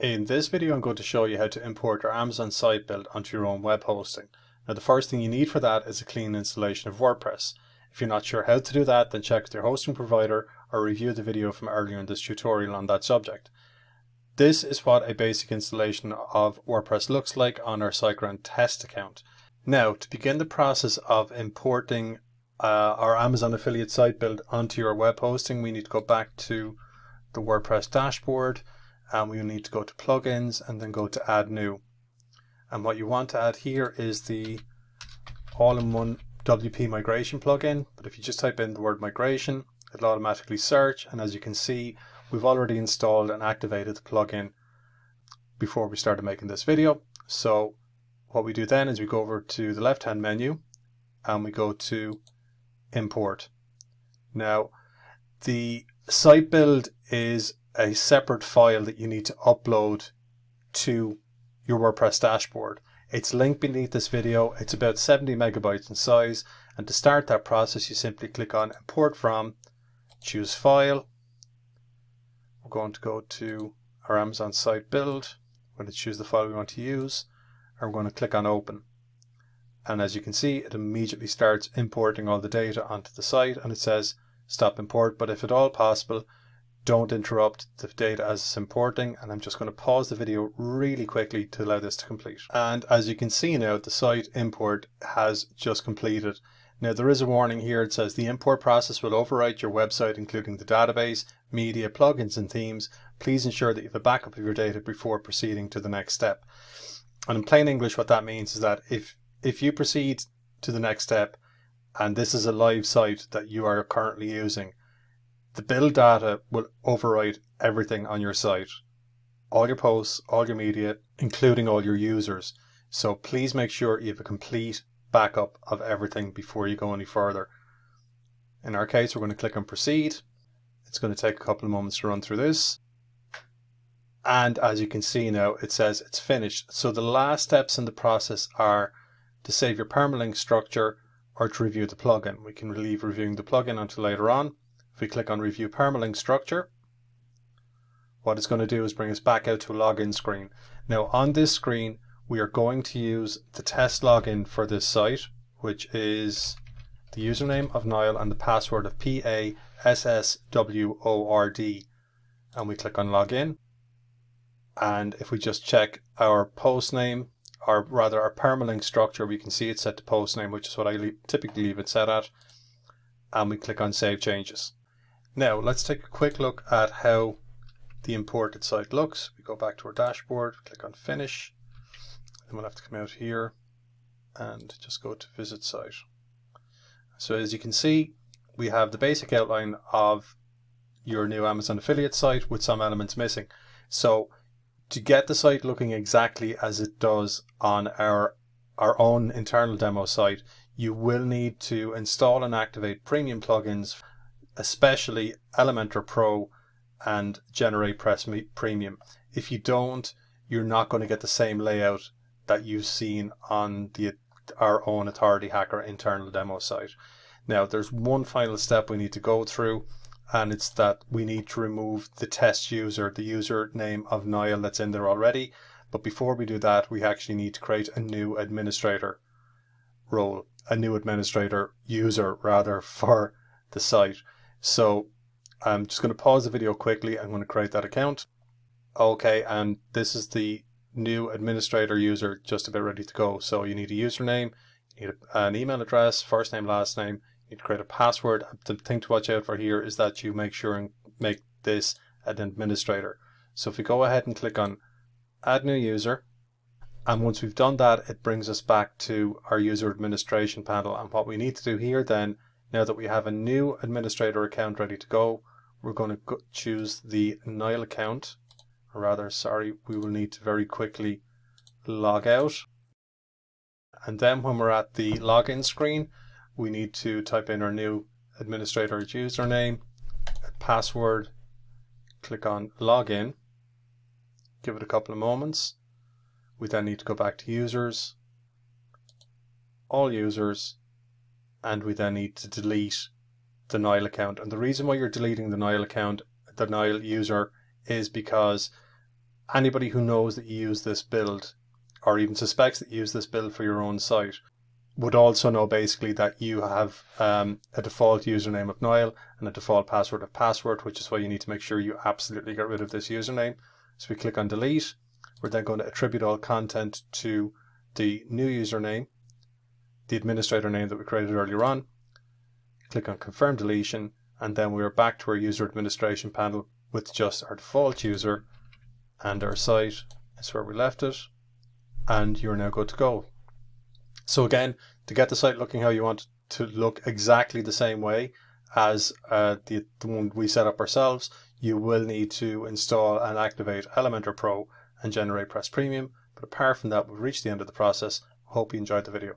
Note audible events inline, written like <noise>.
In this video I'm going to show you how to import your Amazon site build onto your own web hosting. Now the first thing you need for that is a clean installation of WordPress. If you're not sure how to do that then check with your hosting provider or review the video from earlier in this tutorial on that subject. This is what a basic installation of WordPress looks like on our SiteGround test account. Now to begin the process of importing uh, our Amazon affiliate site build onto your web hosting we need to go back to the WordPress dashboard and we will need to go to plugins and then go to add new. And what you want to add here is the all-in-one WP migration plugin. But if you just type in the word migration, it'll automatically search. And as you can see, we've already installed and activated the plugin before we started making this video. So what we do then is we go over to the left-hand menu and we go to import. Now, the site build is a separate file that you need to upload to your WordPress dashboard. It's linked beneath this video. It's about 70 megabytes in size. And to start that process, you simply click on import from, choose file. We're going to go to our Amazon site build. We're going to choose the file we want to use. And we're going to click on open. And as you can see, it immediately starts importing all the data onto the site and it says stop import. But if at all possible, don't interrupt the data as it's importing and I'm just going to pause the video really quickly to allow this to complete. And as you can see now the site import has just completed. Now there is a warning here it says the import process will overwrite your website including the database, media, plugins and themes. Please ensure that you have a backup of your data before proceeding to the next step. And in plain English what that means is that if if you proceed to the next step and this is a live site that you are currently using the build data will override everything on your site. All your posts, all your media, including all your users. So please make sure you have a complete backup of everything before you go any further. In our case, we're going to click on proceed. It's going to take a couple of moments to run through this. And as you can see now, it says it's finished. So the last steps in the process are to save your permalink structure or to review the plugin. We can leave reviewing the plugin until later on. If we click on Review Permalink Structure, what it's going to do is bring us back out to a login screen. Now on this screen, we are going to use the test login for this site, which is the username of Niall and the password of P-A-S-S-W-O-R-D. And we click on Login. And if we just check our post name, or rather our permalink structure, we can see it's set to post name, which is what I typically leave it set at. And we click on Save Changes. Now let's take a quick look at how the imported site looks. We go back to our dashboard, click on finish, then we'll have to come out here and just go to visit site. So as you can see, we have the basic outline of your new Amazon affiliate site with some elements missing. So to get the site looking exactly as it does on our our own internal demo site, you will need to install and activate premium plugins especially Elementor Pro and GeneratePress Premium. If you don't, you're not going to get the same layout that you've seen on the our own Authority Hacker internal demo site. Now, there's one final step we need to go through, and it's that we need to remove the test user, the username of Niall that's in there already. But before we do that, we actually need to create a new administrator role, a new administrator user rather <laughs> for the site. So I'm just going to pause the video quickly. I'm going to create that account. Okay, and this is the new administrator user just about ready to go. So you need a username, you need an email address, first name, last name. You need to create a password. Uh, the thing to watch out for here is that you make sure and make this an administrator. So if we go ahead and click on add new user, and once we've done that, it brings us back to our user administration panel. And what we need to do here then now that we have a new administrator account ready to go, we're going to go choose the Niall account. Or rather, sorry, we will need to very quickly log out. And then when we're at the login screen, we need to type in our new administrator's username, password, click on login, give it a couple of moments. We then need to go back to users, all users, and we then need to delete the Niall account. And the reason why you're deleting the Niall account, the Niall user, is because anybody who knows that you use this build or even suspects that you use this build for your own site would also know basically that you have um, a default username of Niall and a default password of password, which is why you need to make sure you absolutely get rid of this username. So we click on delete. We're then going to attribute all content to the new username, the administrator name that we created earlier on. Click on confirm deletion, and then we're back to our user administration panel with just our default user and our site is where we left it. And you're now good to go. So again, to get the site looking how you want to look exactly the same way as uh, the, the one we set up ourselves, you will need to install and activate Elementor Pro and GeneratePress Premium. But apart from that, we've reached the end of the process. Hope you enjoyed the video.